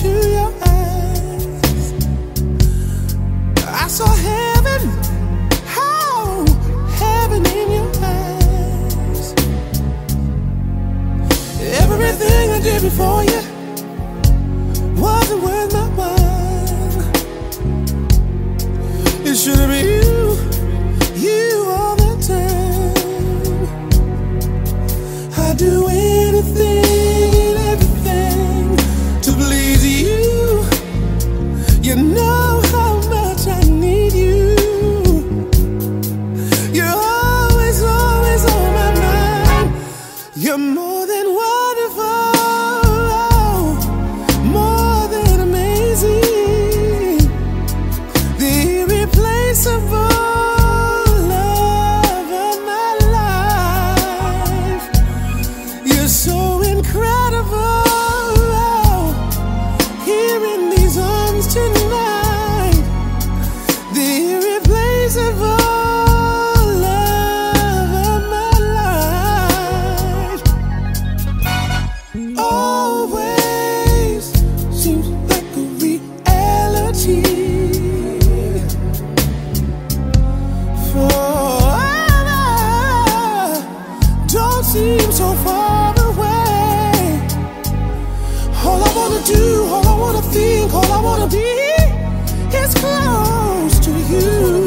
your eyes. I saw heaven, heaven in your eyes. Everything I did before you wasn't worth while. It should have been you, you all the time. I'd do anything. do, all I wanna think, all I wanna be is close to you.